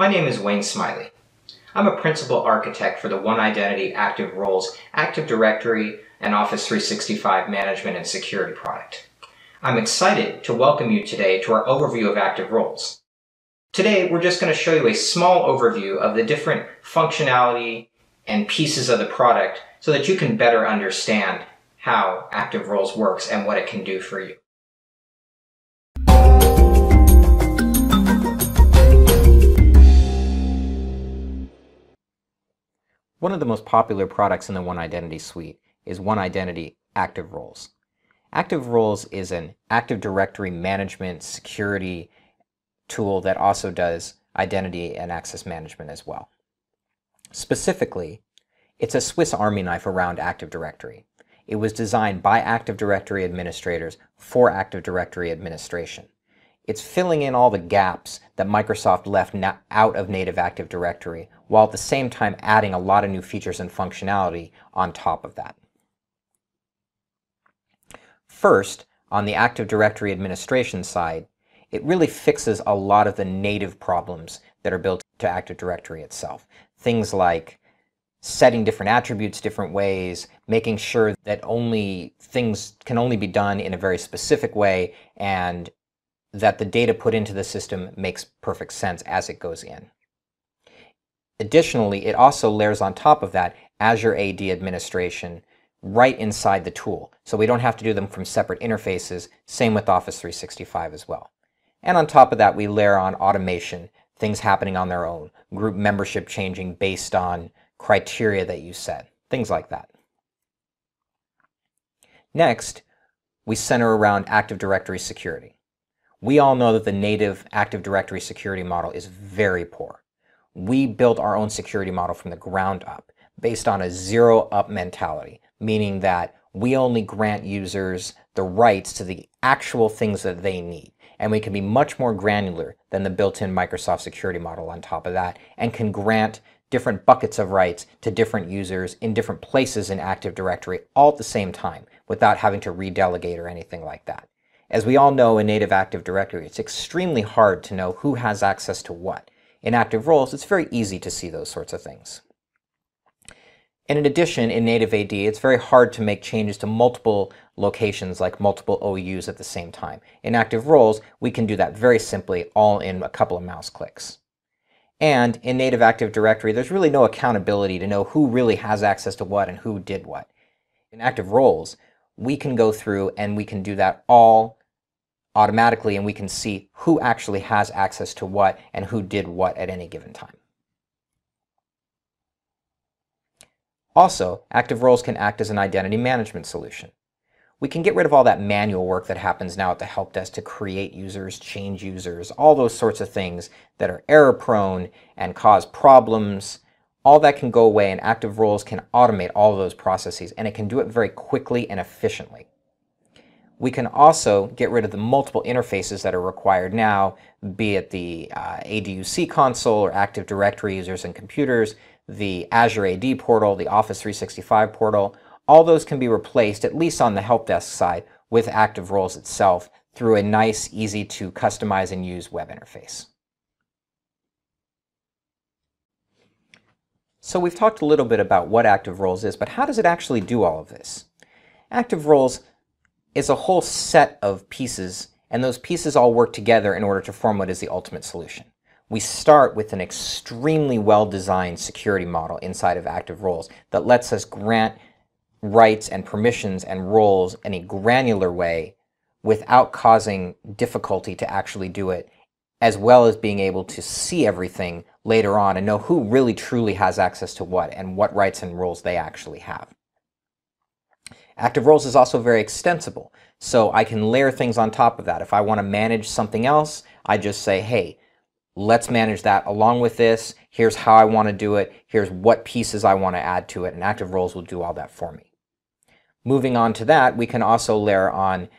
My name is Wayne Smiley. I'm a principal architect for the One Identity Active Roles Active Directory and Office 365 Management and Security product. I'm excited to welcome you today to our overview of Active Roles. Today, we're just going to show you a small overview of the different functionality and pieces of the product so that you can better understand how Active Roles works and what it can do for you. One of the most popular products in the One Identity suite is One Identity Active Roles. Active Roles is an Active Directory management security tool that also does identity and access management as well. Specifically, it's a Swiss Army knife around Active Directory. It was designed by Active Directory administrators for Active Directory administration. It's filling in all the gaps that Microsoft left out of native Active Directory, while at the same time adding a lot of new features and functionality on top of that. First, on the Active Directory administration side, it really fixes a lot of the native problems that are built to Active Directory itself. Things like setting different attributes different ways, making sure that only things can only be done in a very specific way, and that the data put into the system makes perfect sense as it goes in. Additionally, it also layers on top of that Azure AD administration right inside the tool. So we don't have to do them from separate interfaces. Same with Office 365 as well. And on top of that, we layer on automation, things happening on their own, group membership changing based on criteria that you set, things like that. Next, we center around Active Directory security. We all know that the native Active Directory security model is very poor. We built our own security model from the ground up based on a zero up mentality, meaning that we only grant users the rights to the actual things that they need. And we can be much more granular than the built-in Microsoft security model on top of that and can grant different buckets of rights to different users in different places in Active Directory all at the same time without having to redelegate or anything like that. As we all know in native Active Directory, it's extremely hard to know who has access to what. In active roles, it's very easy to see those sorts of things. And in addition, in native AD, it's very hard to make changes to multiple locations like multiple OUs at the same time. In active roles, we can do that very simply all in a couple of mouse clicks. And in native Active Directory, there's really no accountability to know who really has access to what and who did what. In active roles, we can go through and we can do that all automatically and we can see who actually has access to what and who did what at any given time. Also, active roles can act as an identity management solution. We can get rid of all that manual work that happens now at the help desk to create users, change users, all those sorts of things that are error prone and cause problems. All that can go away and active roles can automate all those processes and it can do it very quickly and efficiently. We can also get rid of the multiple interfaces that are required now, be it the uh, ADUC console or Active Directory users and computers, the Azure AD portal, the Office 365 portal. All those can be replaced, at least on the help desk side, with Active Roles itself through a nice, easy to customize and use web interface. So we've talked a little bit about what Active Roles is, but how does it actually do all of this? Active Roles is a whole set of pieces, and those pieces all work together in order to form what is the ultimate solution. We start with an extremely well-designed security model inside of active roles that lets us grant rights and permissions and roles in a granular way without causing difficulty to actually do it, as well as being able to see everything later on and know who really truly has access to what and what rights and roles they actually have. Active roles is also very extensible, so I can layer things on top of that. If I want to manage something else, I just say, hey, let's manage that along with this. Here's how I want to do it. Here's what pieces I want to add to it, and active roles will do all that for me. Moving on to that, we can also layer on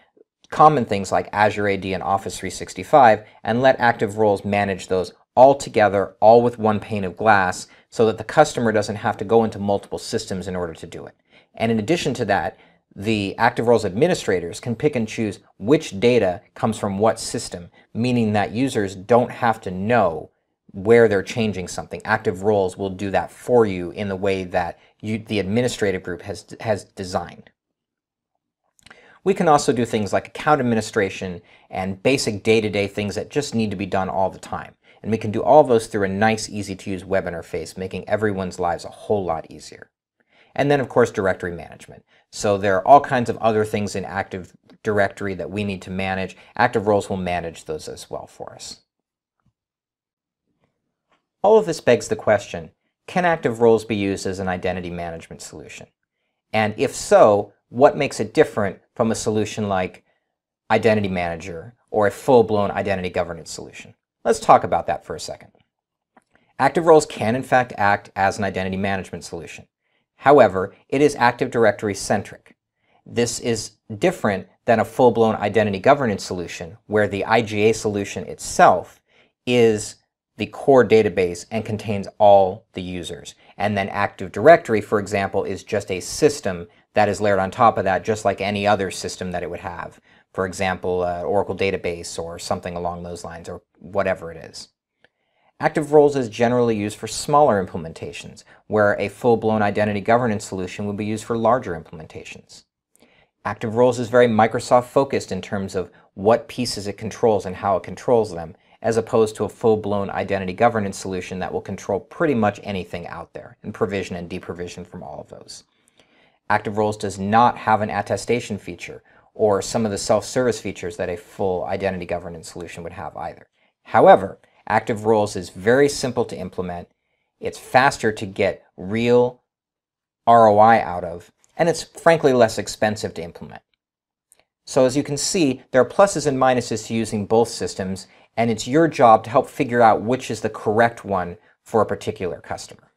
common things like Azure AD and Office 365 and let active roles manage those all together, all with one pane of glass, so that the customer doesn't have to go into multiple systems in order to do it. And in addition to that, the active roles administrators can pick and choose which data comes from what system, meaning that users don't have to know where they're changing something. Active roles will do that for you in the way that you, the administrative group has, has designed. We can also do things like account administration and basic day-to-day -day things that just need to be done all the time. And we can do all those through a nice, easy-to-use web interface, making everyone's lives a whole lot easier. And then, of course, directory management. So there are all kinds of other things in Active Directory that we need to manage. Active Roles will manage those as well for us. All of this begs the question, can Active Roles be used as an identity management solution? And if so, what makes it different from a solution like Identity Manager or a full-blown identity governance solution? Let's talk about that for a second. Active Roles can in fact act as an identity management solution. However, it is Active Directory centric. This is different than a full-blown identity governance solution where the IGA solution itself is the core database and contains all the users. And then Active Directory, for example, is just a system that is layered on top of that, just like any other system that it would have. For example, uh, Oracle database or something along those lines, or whatever it is. Active Roles is generally used for smaller implementations, where a full-blown identity governance solution would be used for larger implementations. Active Roles is very Microsoft focused in terms of what pieces it controls and how it controls them, as opposed to a full-blown identity governance solution that will control pretty much anything out there and provision and deprovision from all of those. Active Roles does not have an attestation feature or some of the self-service features that a full identity governance solution would have either. However, Active Roles is very simple to implement, it's faster to get real ROI out of, and it's frankly less expensive to implement. So as you can see, there are pluses and minuses to using both systems, and it's your job to help figure out which is the correct one for a particular customer.